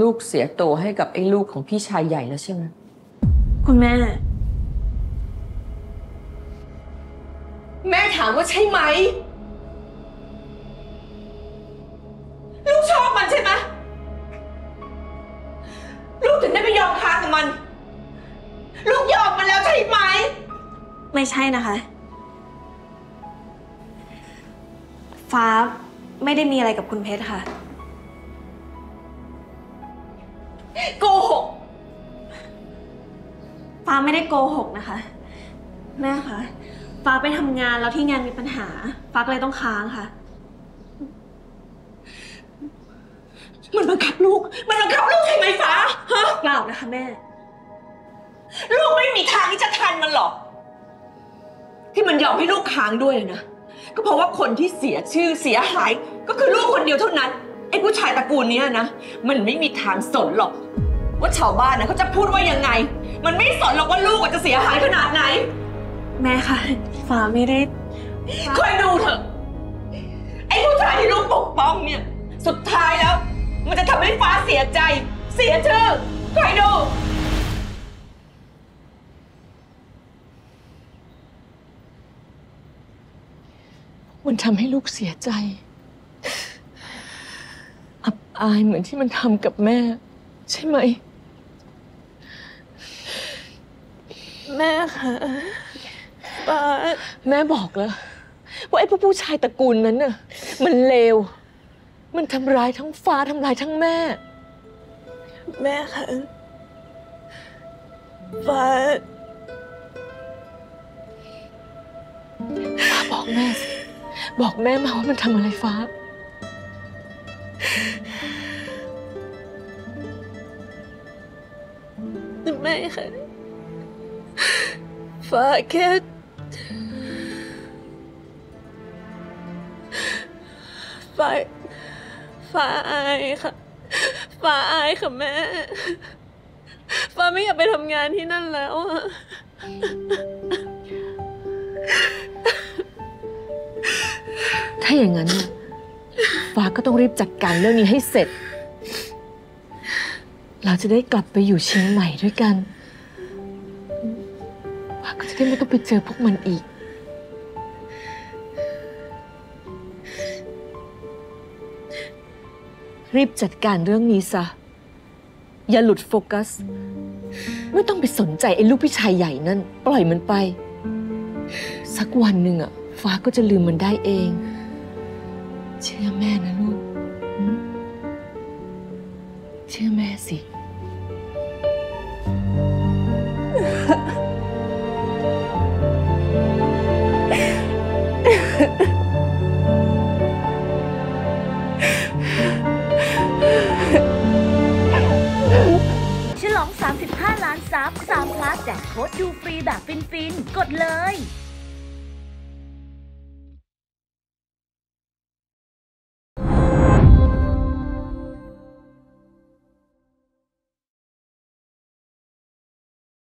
ลูกเสียโตวให้กับไอ้ลูกของพี่ชายใหญ่แล้วใช่ไหมคุณแม่ แม่ถามว่าใช่ไหม ลูกชอบมันใช่ไหมลูกถึงได้ไม่ยอมค้ากับมัน ลูกยอมมันแล้วใช่ไหม ไม่ใช่นะคะ ฟ้าไม่ได้มีอะไรกับคุณเพชรค่ะ โกหกฟ้าไม่ได้โกหกนะคะ แม่คะฟ้าไปทำงานแล้วที่งานมีปัญหา ฟ้าก็เลยต้องค้างค่ะ มันบังคับลูก มันบังคับลูกใช่ไหมฟ้าฮะเปล่านะคะ แม่ ลูกไม่มีทางที่จะทันมันหรอก ที่มันยอมให้ลูกค้างด้วยนะ ก็เพราะว่าคนที่เสียชื่อเสียหาย ก็คือลูกคนเดียวเท่านั้นไอ้ผู้ชายตระกูลเนี้ยนะ มันไม่มีทางสนหรอก ว่าชาวบ้านนะเขาจะพูดว่ายังไง มันไม่สนหรอกว่าลูกอาจจะเสียหายขนาดไหน แม่คะฟ้าไม่ได้ คอยดูเถอะ ไอ้ผู้ชายที่ลูกปกป้องเนี่ย สุดท้ายแล้ว มันจะทำให้ฟ้าเสียใจ เสียชื่อคอยดู มันทำให้ลูกเสียใจ อับอายเหมือนที่มันทำกับแม่ ใช่ไหม แม่คะฟ้าแม่บอกแล้ว ว่าไอ้พวกผู้ชายตระกูลนั้นน่ะมันเลว มันทำร้ายทั้งฟ้าทำร้ายทั้งแม่ แม่คะฟ้าฟ้าบอกแม่สิบอกแม่มาว่ามันทำอะไรฟ้า แม่คะฟ้าแค่ฟ้าฟ้าอายค่ะฟ้าอายค่ะแม่ฟ้าไม่อยากไปทำงานที่นั่นแล้วอะถ้าอย่างนั้นฟ้าก็ต้องรีบจัดการเรื่องนี้ให้เสร็จ เราจะได้กลับไปอยู่เชียงใหม่ด้วยกันฟ้าก็จะได้ไม่ต้องไปเจอพวกมันอีก รีบจัดการเรื่องนี้ซะ อย่าหลุดโฟกัส ไม่ต้องไปสนใจไอ้ลูกพี่ชายใหญ่นั่น ปล่อยมันไป สักวันหนึ่งอะฟ้าก็จะลืมมันได้เอง เชื่อแม่นะลูก เชื่อแม่สิ ฉลอง 35 ล้านซับ3พลัสแจกโค้ดดูฟรีแบบฟินๆ กดเลย